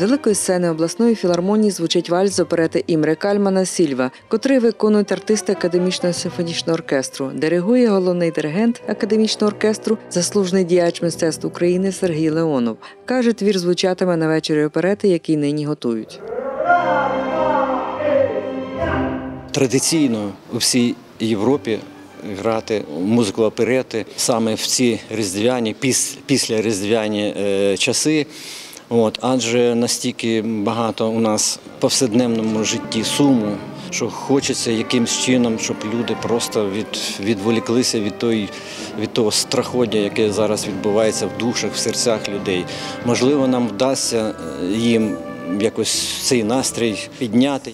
Великої сцени обласної філармонії звучить вальс з оперети Імре Кальмана Сільва, котрий виконують артисти академічного симфонічного оркестру. Диригує головний диригент академічного оркестру, заслужений діяч мистецтв України Сергій Леонов. Каже, твір звучатиме на вечорі оперети, який нині готують. традиційно у всій Європі грати музику оперети саме в ці різдвяні, піс- після різдвяні е, часи. От, адже настільки багато у нас в повседневному житті суму, що хочеться якимсь чином, щоб люди просто від, відволіклися від, той, від того страходдя, яке зараз відбувається в душах, в серцях людей. Можливо, нам вдасться е, їм якось цей настрій підняти.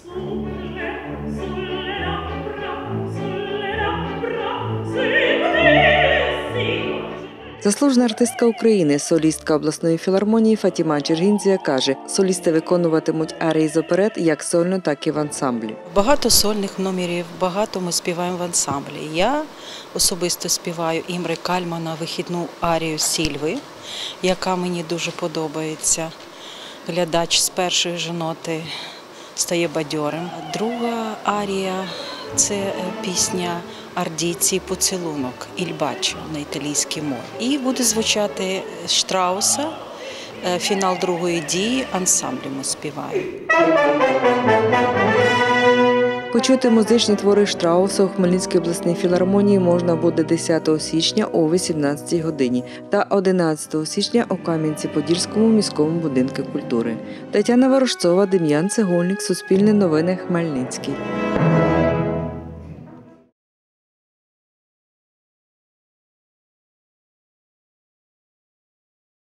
Заслужена артистка України, солістка обласної філармонії Фатіма Чергінзія каже, солісти виконуватимуть арії з оперет як сольно, так і в ансамблі. Багато сольних номерів, багато ми співаємо в ансамблі. Я особисто співаю Імри Кальмана вихідну арію Сільви, яка мені дуже подобається. Глядач з першої ж ноти стає бадьорим. Друга арія це е, пісня Ардійці поцілунок Ільбачо на італійській мові. І буде звучати Штрауса, е, фінал другої дії, ансамблі ми співаємо. Почути музичні твори Штрауса у Хмельницькій обласній філармонії можна буде 10 січня о 18 годині та 11 січня у Кам'янці-Подільському міському будинку культури. Тетяна Ворожцова, Дем'ян Цегольник, Суспільне новини, Хмельницький.